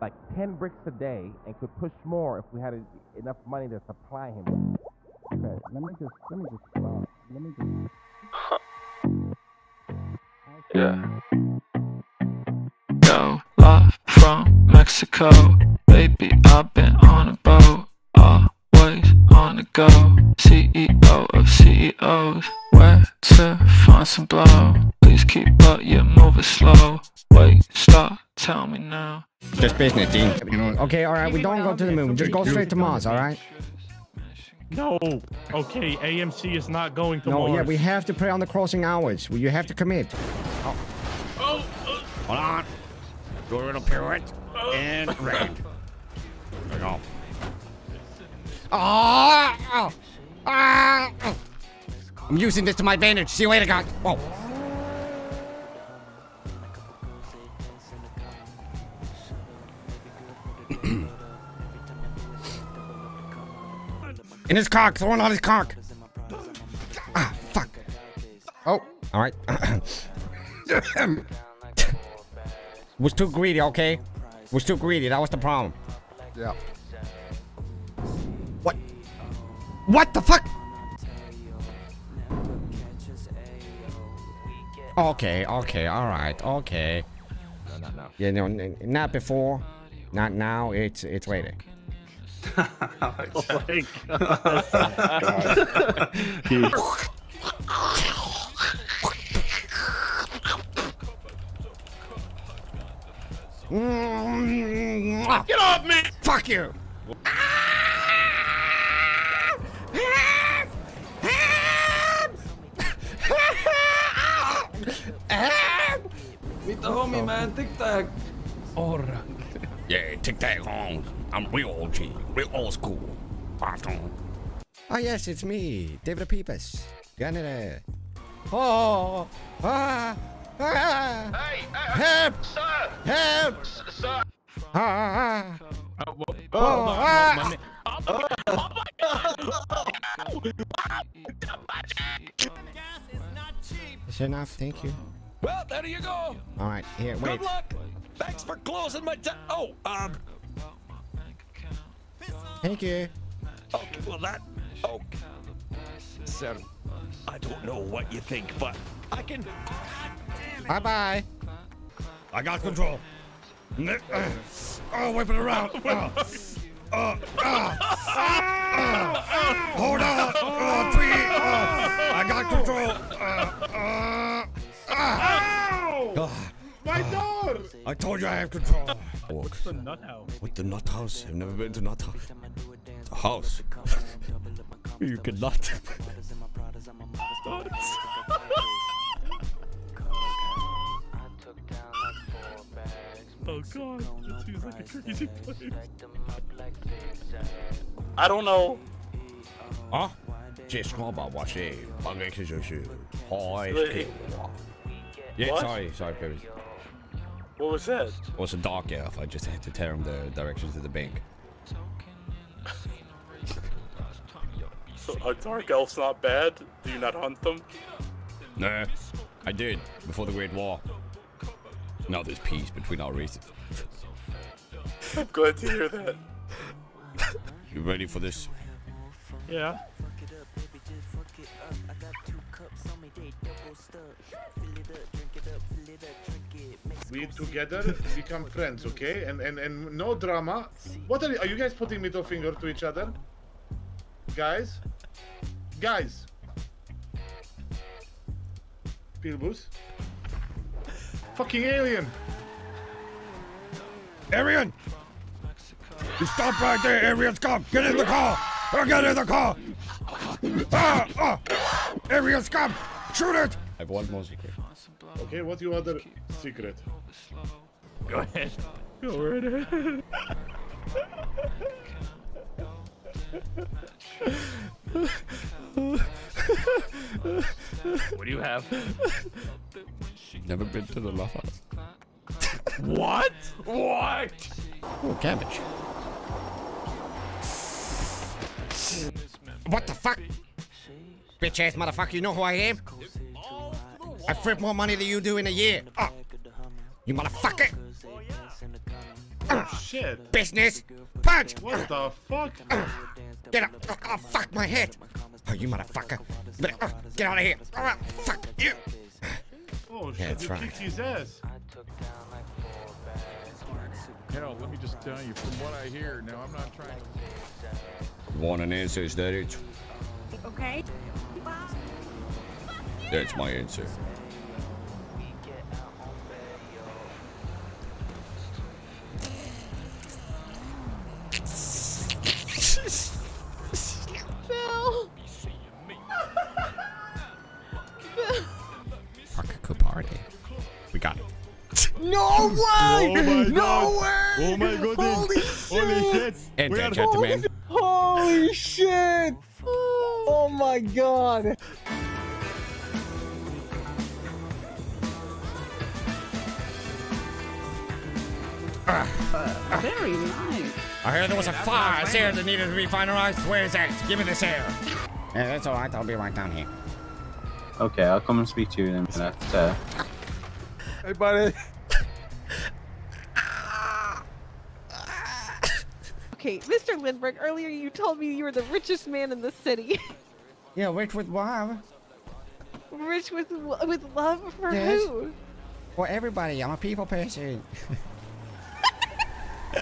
like 10 bricks a day and could push more if we had enough money to supply him. Okay, let me just, let me just, uh, let me just. Yeah. Yo, love from Mexico. Baby, I've been on a boat. Always on the go. CEO of CEOs. Where to find some blow? Please keep up, you're moving slow. Wait, stop, tell me now. Just business, Dean. You know, okay, all right. We don't go to the moon. Just go straight to Mars. All right. No. Okay, AMC is not going to No, Mars. yeah, we have to pray on the crossing hours. Well, You have to commit. Oh, uh, Hold on. Do a little pirouette and red. There we go. Ah! Ah! I'm using this to my advantage. See you later, guys. Whoa. In his cock, throwing out his cock. Ah, fuck. Oh, all right. was too greedy, okay? Was too greedy. That was the problem. Yeah. What? What the fuck? Okay, okay, all right, okay. No, no, no. Yeah, no, not before, not now. It's it's later. Oh my god. Get off me! Fuck you! Meet the homie, man. Tic Tac. Yeah, tic tac home. I'm real OG, real old school. Awesome. Oh yes, it's me, David Peepus. Canada. Oh, ah, ah, Hey, uh, help, sir, help, sir. ah, Oh, whoa, oh, hold on, hold on, ah. my man. Is enough? Thank you. Well, there you go. All right, here, wait. Good luck. Thanks for closing my Oh, um, Thank you. okay, well that. Oh, sir, I don't know what you think, but I can. Bye bye. I got control. Uh, Oh, whip it around. Uh, uh, uh, uh, hold on. Uh, three. Uh, door! I told you I have control. What's the nut house? What the nut house? I've never been to nut house. The house. you cannot. Oh god, this seems like a crazy place. I don't know. 啊，这说吧，我是本来就是开给我。Yeah, What? sorry, sorry, baby. What was that? Was a dark elf. I just had to tell him the directions to the bank. So a dark elf's not bad. Do you not hunt them? No, I did before the Great War. Now there's peace between our races. I'm glad to hear that. You ready for this? Yeah. We together become friends, okay? And and and no drama. What are you, are you guys putting middle finger to each other? Guys? Guys. Pilbus? Fucking alien! Arian! You stop right there, Arian! Come! Get in the car! Get in the car! Ah! Ah! Arian, come! Shoot it! I have one more secret. Okay, what's your other secret? Go ahead. Go right ahead. what do you have? Never been to the Love What? What? Oh, cabbage. What the fuck? Bitch ass motherfucker, you know who I am? I flip more money than you do in a year. Ah. You motherfucker! Oh uh, shit! Business. Punch. What the uh, fuck? Get up. Oh, oh, fuck my head. Oh, you motherfucker. You better- oh, get out of here. Oh, fuck you. Oh shit! Yeah, that's you right. kicked his ass. Hell, let me just tell you, from what I hear, now I'm not trying to. Want an answer? Is that it? Okay. That's my answer. No way! Oh my no God. way! Oh my god! Holy Holy shit! And We that are- gentleman. Holy shit! Oh my god! Very nice. I heard there was a fire here that needed to be finalized. Where is that? Give me this air. Yeah, that's all right. I'll be right down here. Okay, I'll come and speak to you in a minute. Uh, Hey, buddy. Okay, Mr. Lingberg, earlier you told me you were the richest man in the city. Yeah, rich with love. Rich with with love for Yes. who? For everybody. I'm a people person.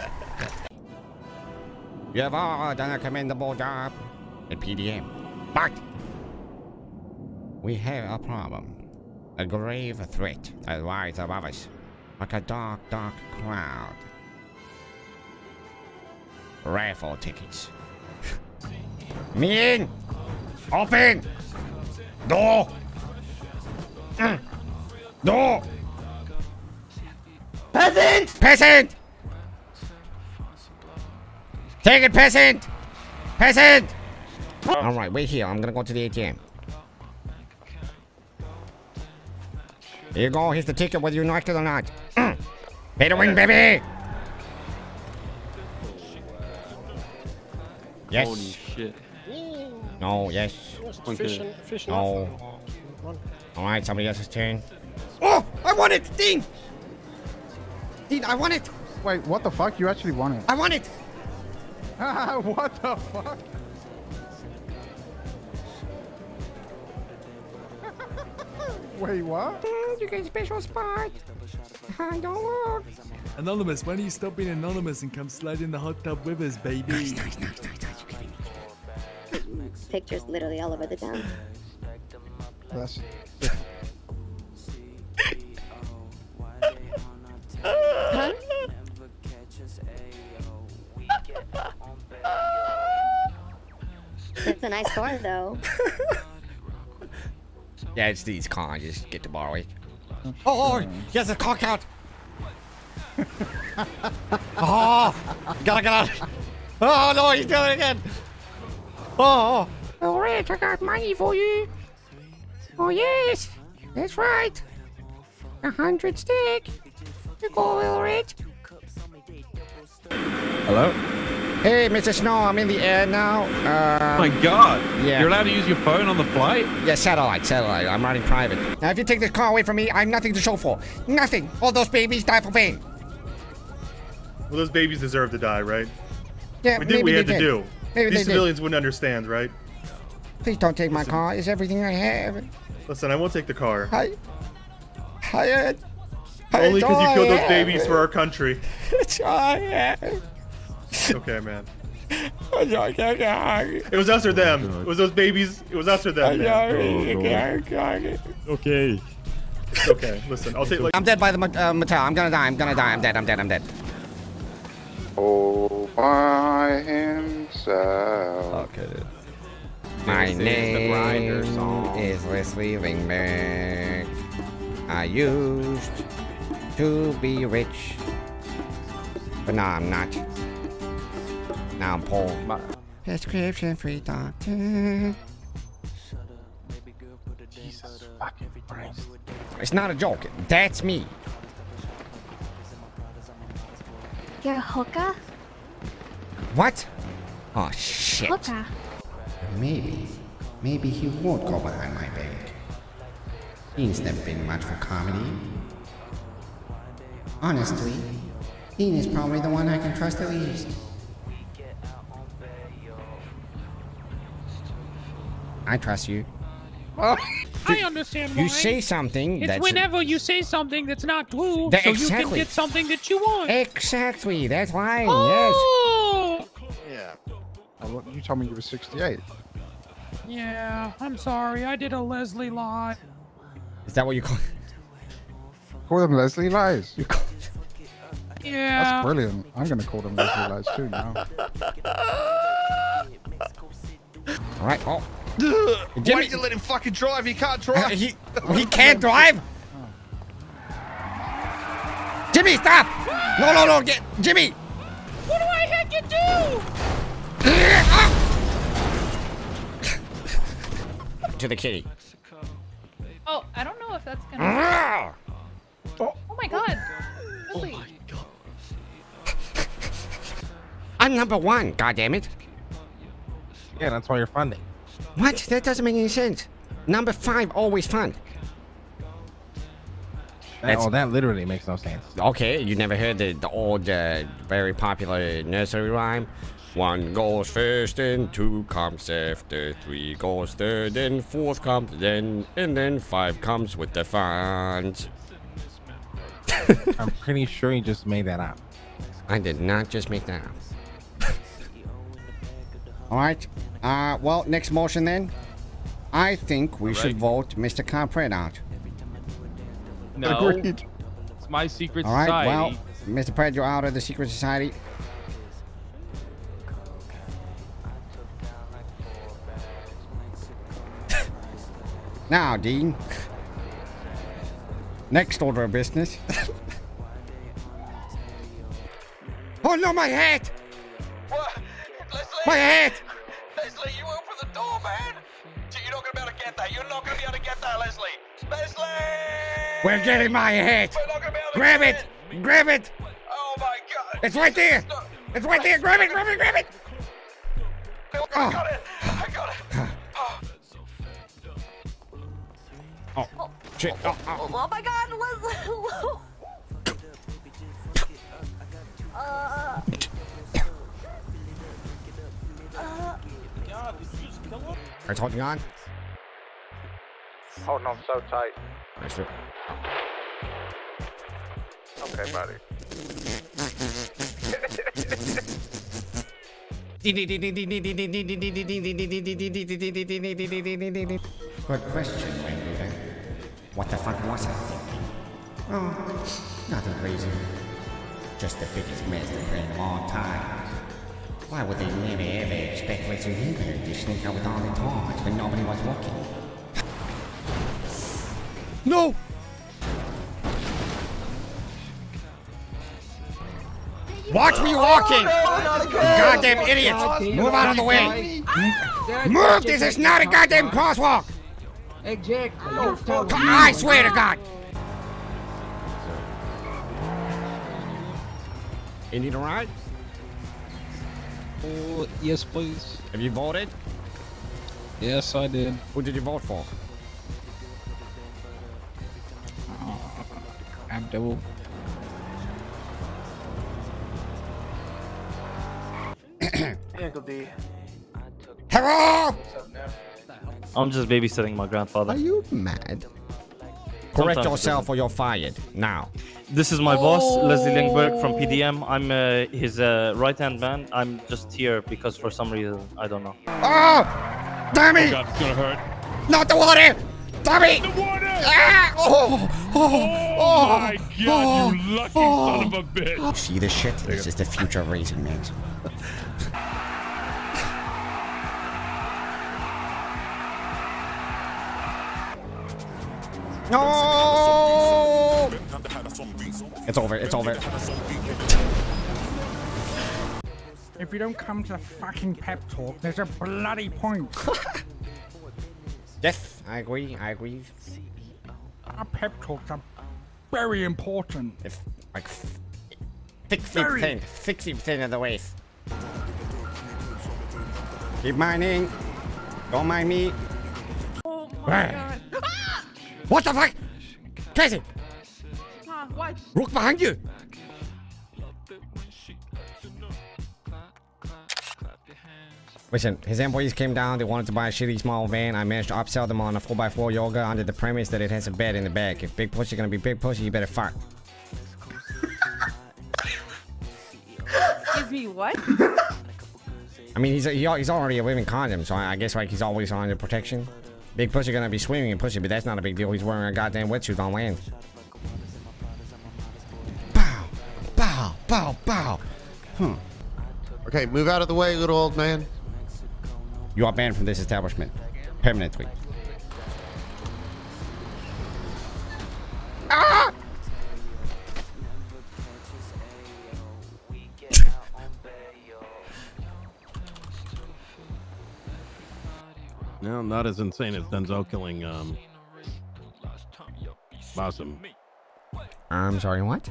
you have all done a commendable job at PDM. But we have a problem. A grave threat that lies above us, like a dark, dark cloud. Raffle tickets. Me in! Open! Door! Mm. Door! Peasant! Peasant! Take it, peasant! Peasant! Alright, wait here. I'm gonna go to the ATM. Here you go. Here's the ticket, whether you like it or not. Mm. Pay to win, baby! Yes. Holy shit. No, yes. Okay. No. Alright, somebody else's turn. Oh! I want it! Dean! Dean, I want it! Wait, what the fuck? You actually want it. I want it! what the fuck? Wait, what? You get a special spot. I don't look. Anonymous, why don't you stop being anonymous and come slide in the hot tub with us, baby? Pictures literally all over the town. That's Huh? That's a nice car, though. Yeah, it's these car. I just get to borrow it. Oh, oh, oh he has a cock out. oh, gotta get out. Oh no, he's doing it again. Oh, oh all right, I got money for you. Oh yes, that's right. A hundred stick. You go, Ulrich. Hello? Hey, Mr. Snow, I'm in the air now. Uh, Oh my god! Yeah. You're allowed to use your phone on the flight? Yeah, satellite, satellite. I'm running private. Now, if you take this car away from me, I have nothing to show for. Nothing. All those babies die for pain. Well, those babies deserve to die, right? Yeah, we did what we had they to do. Maybe These they did. civilians wouldn't understand, right? Please don't take my car. It's everything I have. Listen, I won't take the car. I, I, I Only because you killed I those babies for our country. It's all I have. Okay, man. It's all I have. It was us or them. It was those babies. It was us or them, man. Okay. It's okay. Listen, I'll take like. I'm dead by the uh, Mattel. I'm gonna die. I'm gonna die. I'm dead. I'm dead. I'm dead. All by himself. Okay. My This is the name song. is Leslie Lingberg. I used to be rich, but now I'm not. Now I'm poor. Prescription free doctor. Jesus fucking Christ. It's not a joke. That's me. You're a hooker? What? Oh shit. Hooker? Maybe, maybe he won't go behind my back. He's never been much for comedy. Honestly, Dean is probably the one I can trust the least. I trust you. I understand why. You say something It's that's whenever you say something that's not true, That- so you can get something that you want. Exactly, that's why. Oh! Yeah. Told me you were 68. Yeah, I'm sorry. I did a Leslie lie. Is that what you call? Call them Leslie lies. You call Yeah. That's brilliant. I'm gonna call them Leslie lies too now. All right. Oh. Why Jimmy- did you let him fucking drive? He can't drive. he he can't drive. Jimmy, stop! No, no, no, get Jimmy. What do I have to do? To the kitty. Oh, I don't know if that's gonna. Oh my god. Leslie. I'm number one. God damn it. Yeah, that's why you're funding. What? That doesn't make any sense. Number five always fun. That, oh, that literally makes no sense. Okay, you never heard the, the old, uh, very popular nursery rhyme? One goes first, and two comes after, three goes third, and fourth comes then, and then five comes with the funds. I'm pretty sure you just made that up. I did not just make that up. All right. Uh, well, next motion then. I think we should vote Mr. Compret out. No. Agreed. It's my secret All right. society. Well, Mr. Pred, you're out of the secret society. Now, Dean. Next order of business. oh no, my hat! What? Leslie? My hat! Leslie, you open the door, man. You're not gonna be able to get that. You're not gonna be able to get that, Leslie. Leslie! We're getting my hat! We're not gonna be able to Grab get it! Grab it! Oh my god! It's right there! It's right there! Grab it! Grab it! Grab it! I got it! I got it! Oh, shit. Oh, oh. Oh my god, Leslie. uh, uh, Are you holding on? Holding on so tight. That's it. Okay, buddy. Good question, Rainbow. What the fuck was I thinking? Oh, nothing crazy. Just the biggest master plan of all time. Why would they never ever expect Leslie Lingberg to sneak out with all the toys when nobody was looking? No! Watch me walking! You goddamn idiot! Move out of the way! Move! This is not a goddamn crosswalk! Exactly. Oh, I swear to God! You need a ride? Oh, yes, please. Have you voted? Yes, I did. Who did you vote for? Uh, Abdul. Uncle D. Hello! I'm just babysitting my grandfather. Are you mad? Correct Sometimes yourself or you're fired. Now. This is my boss, Leslie Lingberg from PDM. I'm uh, his uh, right hand man. I'm just here because for some reason, I don't know. Oh! Dummy! Oh God, it's gonna hurt. Not the water! Dummy! The water! Ah! Oh! Oh! Oh oh my God, you lucky son of a bitch! See this shit? This is the future of Raisin No! It's over. It's over. If you don't come to the fucking pep talk, there's a bloody point. Yes, I agree. I agree. Our pep talks are very important. If like sixty percent, sixty percent of the way. Keep mining. Don't mind me. oh my god. What the fuck? Casey. Huh, what? Look behind you! Listen, his employees came down, they wanted to buy a shitty small van. I managed to upsell them on a 4x4 yoga under the premise that it has a bed in the back. If Big Pussy gonna be Big Pussy, you better fart. Excuse me, what? I mean, he's, he, he's already a living condom, so I, I guess like he's always under protection. Big pussy gonna be swimming in pussy, but that's not a big deal. He's wearing a goddamn wetsuit on land. Bow, bow, bow. bow. Hmm. Okay, move out of the way, little old man. You are banned from this establishment permanently. No, not as insane as Denzel killing um Basim. I'm sorry, what?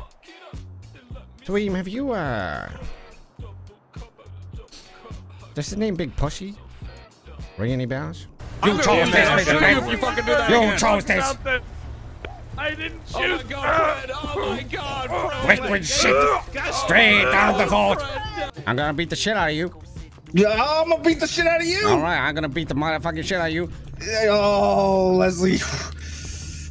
Sweetie, have you, uh... Does his name Big Pussy? Ring any bells? I'm You gonna chose you this, if you fucking do that You again. chose this! I didn't shoot. Oh my god, Fred! Oh my god, Fred! Liquid shit! Straight out of the vault! I'm gonna beat the shit out of you. Yeah, I'm gonna beat the shit out of you. Alright, I'm gonna beat the motherfucking shit out of you. Oh, Leslie.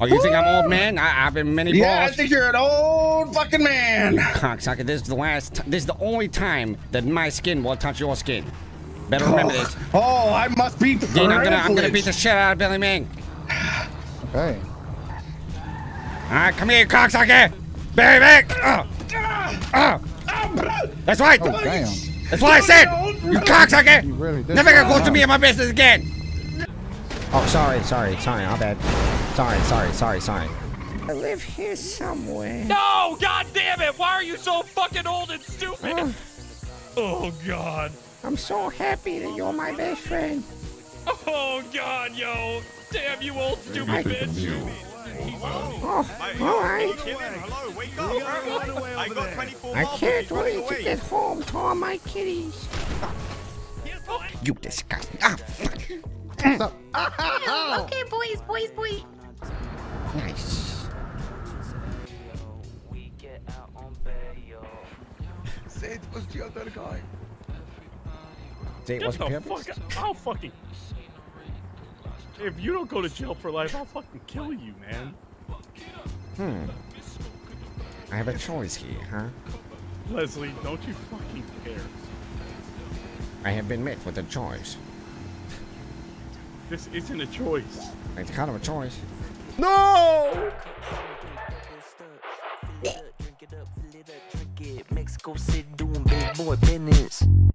Oh, you think I'm old man? I, I've been many balls. Yeah, I think you're an old fucking man. Cocksucker, this is the last. T- this is the only time that my skin will touch your skin. Better remember this. Oh, I must be Dean, I'm gonna, I'm gonna beat the shit out of Billy Ming. Okay. All right, come here, cocksucker. Billy Ming. Uh, uh. That's right. Oh, damn. That's what I said. You cocksucker. You really did Never that, gonna close to me and my business again. Oh, sorry, sorry, sorry. My bad. Sorry, sorry, sorry, sorry. I live here somewhere. No! God damn it! Why are you so fucking old and stupid? Oh god. I'm so happy that you're my best friend. Oh god, yo! Damn you old stupid bitch! Oh, all right. I can't wait to get home to all my kitties. You disgusting. Ah, fuck. okay, boys, boys, boys. Nice. Say it was the other guy. Say it Get was the purpose. fuck out. I'll fucking. If you don't go to jail for life, I'll fucking kill you, man. Hmm. I have a choice here, huh? Leslie, don't you fucking care. I have been met with a choice. This isn't a choice. It's kind of a choice. No! Mexico City doing big boy business. CE